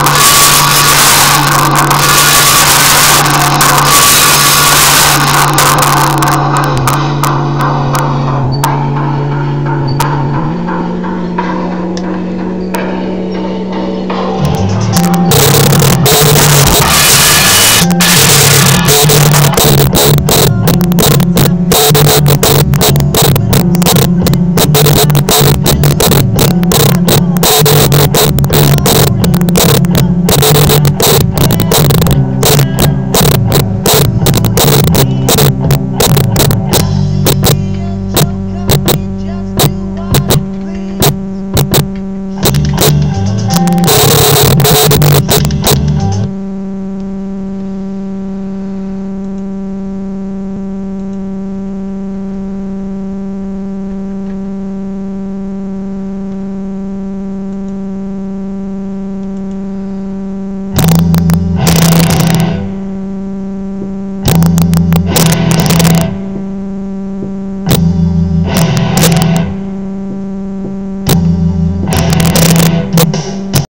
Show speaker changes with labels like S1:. S1: you